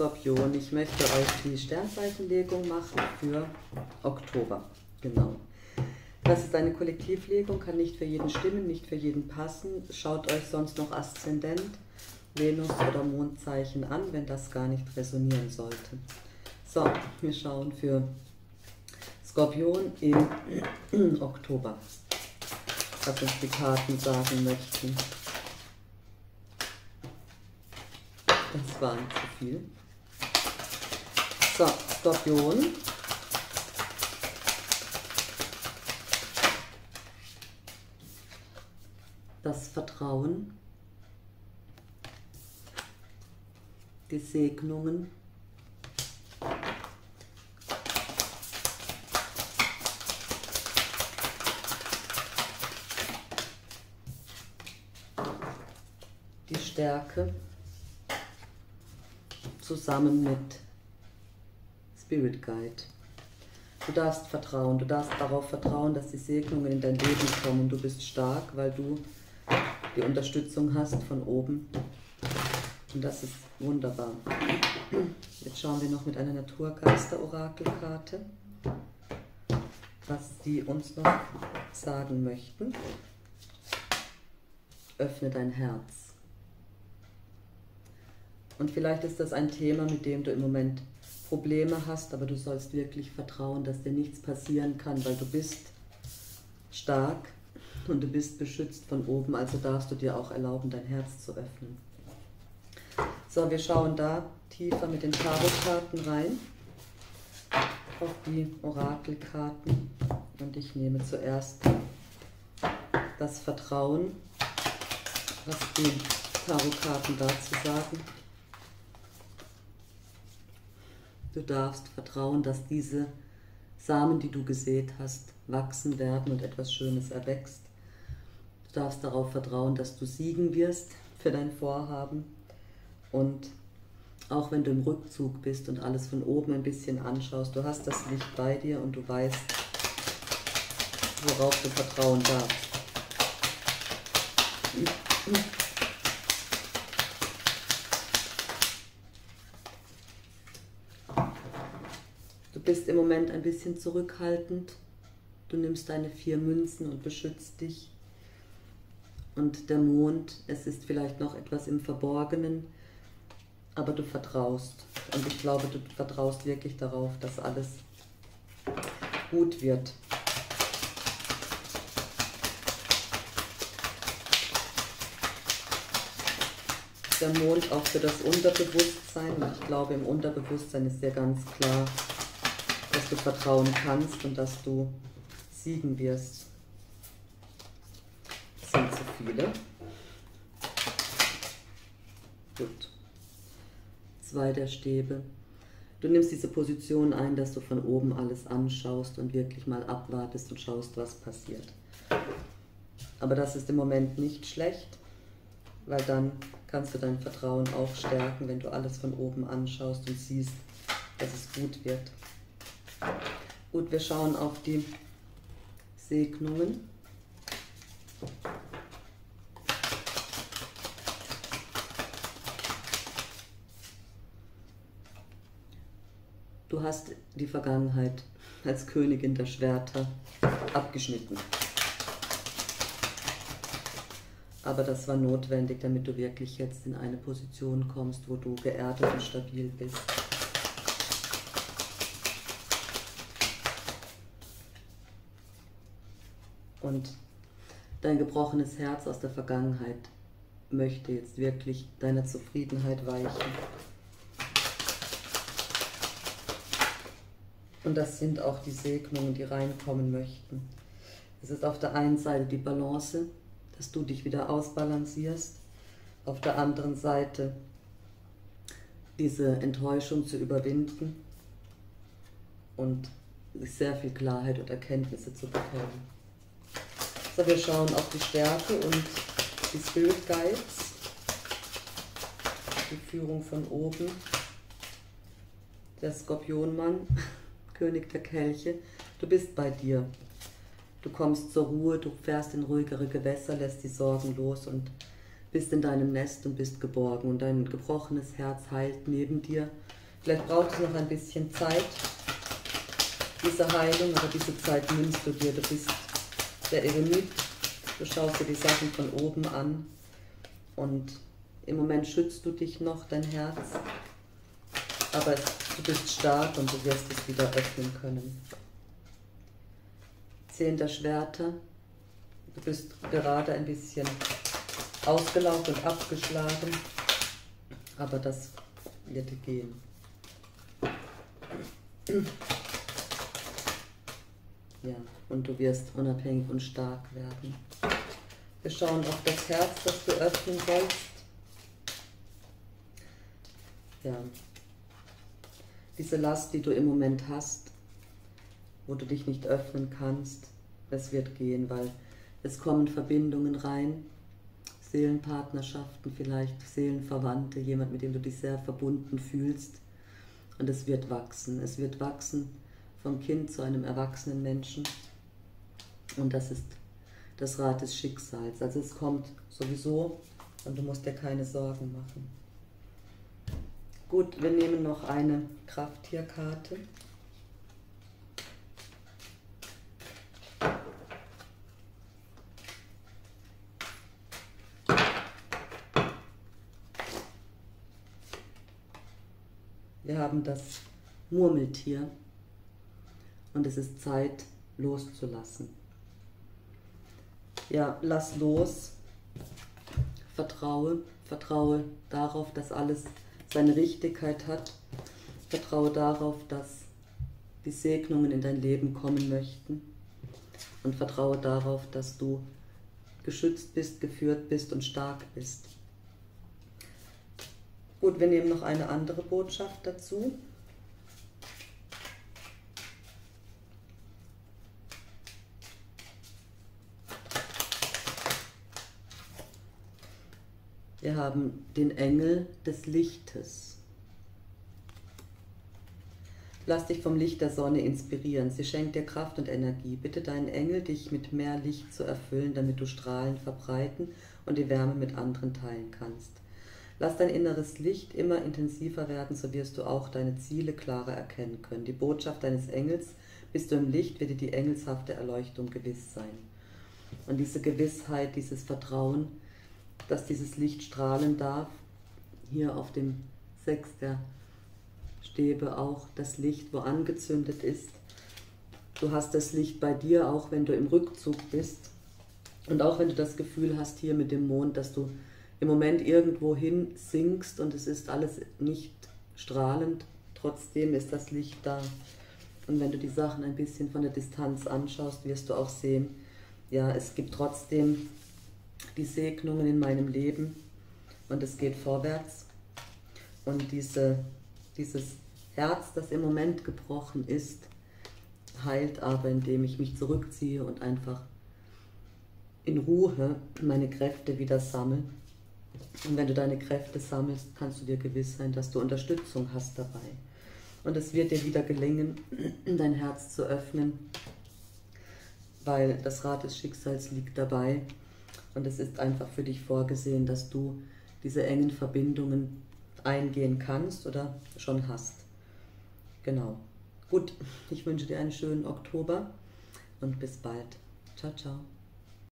Skorpion, ich möchte euch die Sternzeichenlegung machen für Oktober. Genau. Das ist eine Kollektivlegung, kann nicht für jeden stimmen, nicht für jeden passen. Schaut euch sonst noch Aszendent, Venus oder Mondzeichen an, wenn das gar nicht resonieren sollte. So, wir schauen für Skorpion im Oktober, was uns die Karten sagen möchten. Das war nicht zu viel. So, Skorpion. Das Vertrauen. Die Segnungen. Die Stärke zusammen mit Spirit Guide. Du darfst vertrauen, du darfst darauf vertrauen, dass die Segnungen in dein Leben kommen. Du bist stark, weil du die Unterstützung hast von oben. Und das ist wunderbar. Jetzt schauen wir noch mit einer Naturgeister-Orakelkarte, was die uns noch sagen möchten. Öffne dein Herz. Und vielleicht ist das ein Thema, mit dem du im Moment Probleme hast, aber du sollst wirklich vertrauen, dass dir nichts passieren kann, weil du bist stark und du bist beschützt von oben, also darfst du dir auch erlauben, dein Herz zu öffnen. So, wir schauen da tiefer mit den Tarotkarten rein, auf die Orakelkarten. Und ich nehme zuerst das Vertrauen, was die Tarotkarten dazu sagen. Du darfst vertrauen, dass diese Samen, die du gesät hast, wachsen werden und etwas Schönes erwächst. Du darfst darauf vertrauen, dass du siegen wirst für dein Vorhaben. Und auch wenn du im Rückzug bist und alles von oben ein bisschen anschaust, du hast das Licht bei dir und du weißt, worauf du vertrauen darfst. Du bist im Moment ein bisschen zurückhaltend. Du nimmst deine vier Münzen und beschützt dich. Und der Mond, es ist vielleicht noch etwas im Verborgenen, aber du vertraust. Und ich glaube, du vertraust wirklich darauf, dass alles gut wird. Der Mond auch für das Unterbewusstsein. Ich glaube, im Unterbewusstsein ist ja ganz klar, dass du vertrauen kannst und dass du siegen wirst. Das sind zu viele. Gut. Zwei der Stäbe. Du nimmst diese Position ein, dass du von oben alles anschaust und wirklich mal abwartest und schaust, was passiert. Aber das ist im Moment nicht schlecht, weil dann kannst du dein Vertrauen auch stärken, wenn du alles von oben anschaust und siehst, dass es gut wird. Gut, wir schauen auf die Segnungen. Du hast die Vergangenheit als Königin der Schwerter abgeschnitten. Aber das war notwendig, damit du wirklich jetzt in eine Position kommst, wo du geerdet und stabil bist. Und dein gebrochenes Herz aus der Vergangenheit möchte jetzt wirklich deiner Zufriedenheit weichen. Und das sind auch die Segnungen, die reinkommen möchten. Es ist auf der einen Seite die Balance, dass du dich wieder ausbalancierst, auf der anderen Seite diese Enttäuschung zu überwinden und sehr viel Klarheit und Erkenntnisse zu bekommen. So, wir schauen auf die Stärke und die Spirit Guides. Die Führung von oben. Der Skorpionmann, König der Kelche. Du bist bei dir. Du kommst zur Ruhe, du fährst in ruhigere Gewässer, lässt die Sorgen los und bist in deinem Nest und bist geborgen und dein gebrochenes Herz heilt neben dir. Vielleicht braucht es noch ein bisschen Zeit, diese Heilung, aber diese Zeit nimmst du dir. Du bist der Eremit, du schaust dir die Sachen von oben an und im Moment schützt du dich noch, dein Herz, aber du bist stark und du wirst es wieder öffnen können. Zehn der Schwerter, du bist gerade ein bisschen ausgelaugt und abgeschlagen, aber das wird gehen. Ja, und du wirst unabhängig und stark werden. Wir schauen auf das Herz, das du öffnen sollst. Ja, diese Last, die du im Moment hast, wo du dich nicht öffnen kannst, es wird gehen, weil es kommen Verbindungen rein, Seelenpartnerschaften vielleicht, Seelenverwandte, jemand, mit dem du dich sehr verbunden fühlst. Und es wird wachsen. Es wird wachsen vom Kind zu einem erwachsenen Menschen. Und das ist das Rad des Schicksals. Also es kommt sowieso und du musst dir keine Sorgen machen. Gut, wir nehmen noch eine Krafttierkarte. Wir haben das Murmeltier und es ist Zeit loszulassen. Ja, lass los, vertraue, vertraue darauf, dass alles seine Richtigkeit hat, vertraue darauf, dass die Segnungen in dein Leben kommen möchten und vertraue darauf, dass du geschützt bist, geführt bist und stark bist. Gut, wir nehmen noch eine andere Botschaft dazu. Wir haben den Engel des Lichtes. Lass dich vom Licht der Sonne inspirieren. Sie schenkt dir Kraft und Energie. Bitte deinen Engel, dich mit mehr Licht zu erfüllen, damit du Strahlen verbreiten und die Wärme mit anderen teilen kannst. Lass dein inneres Licht immer intensiver werden, so wirst du auch deine Ziele klarer erkennen können. Die Botschaft deines Engels, bist du im Licht, wird dir die engelshafte Erleuchtung gewiss sein. Und diese Gewissheit, dieses Vertrauen, dass dieses Licht strahlen darf, hier auf dem Sechs der Stäbe auch das Licht, wo angezündet ist. Du hast das Licht bei dir, auch wenn du im Rückzug bist. Und auch wenn du das Gefühl hast hier mit dem Mond, dass du im Moment irgendwo hin sinkst und es ist alles nicht strahlend, trotzdem ist das Licht da. Und wenn du die Sachen ein bisschen von der Distanz anschaust, wirst du auch sehen, ja, es gibt trotzdem die Segnungen in meinem Leben und es geht vorwärts. Und diese, dieses Herz, das im Moment gebrochen ist, heilt aber, indem ich mich zurückziehe und einfach in Ruhe meine Kräfte wieder sammle und wenn du deine Kräfte sammelst, kannst du dir gewiss sein, dass du Unterstützung hast dabei. Und es wird dir wieder gelingen, dein Herz zu öffnen, weil das Rad des Schicksals liegt dabei. Und es ist einfach für dich vorgesehen, dass du diese engen Verbindungen eingehen kannst oder schon hast. Genau. Gut, ich wünsche dir einen schönen Oktober und bis bald. Ciao, ciao.